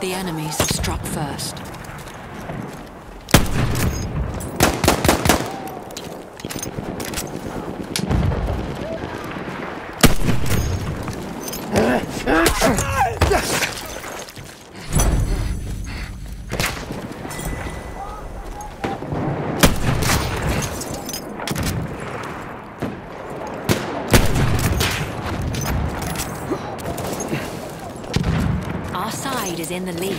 The enemies struck first. Our side is in the lead.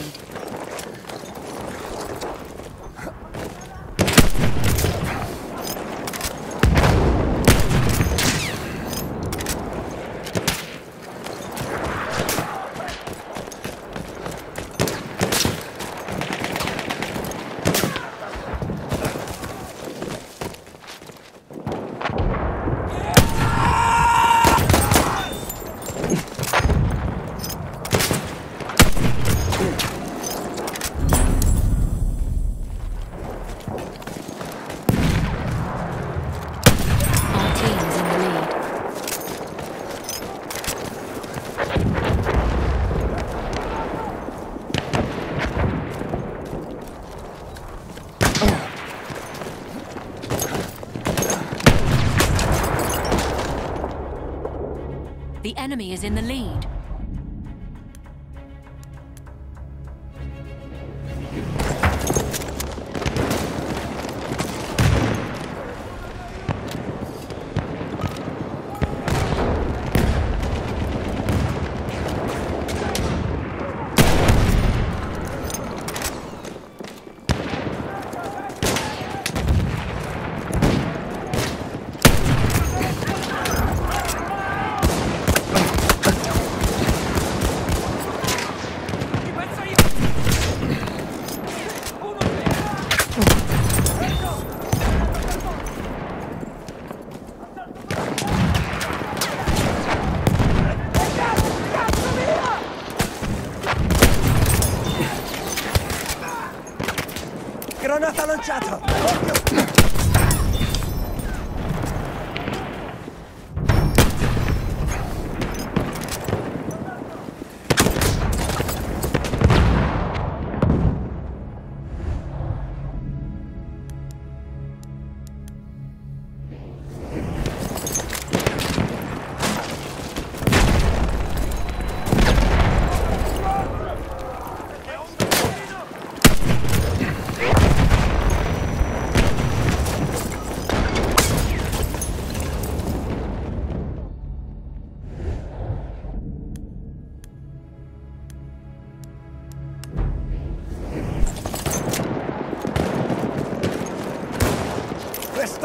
Our team is in the lead. The enemy is in the lead.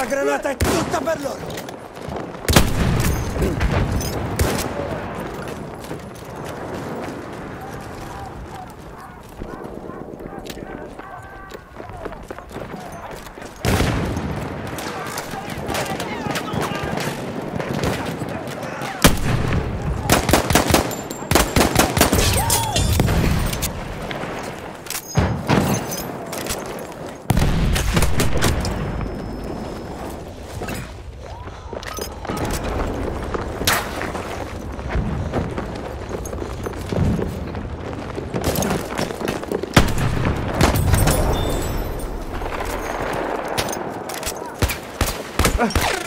Granata è tutta per loro! Ho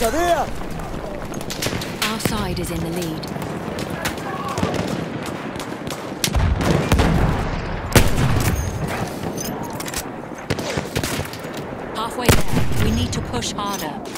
Our side is in the lead. Halfway there, we need to push harder.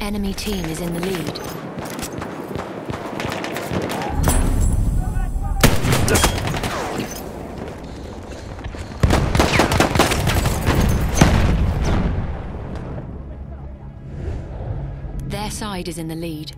Enemy team is in the lead. Their side is in the lead.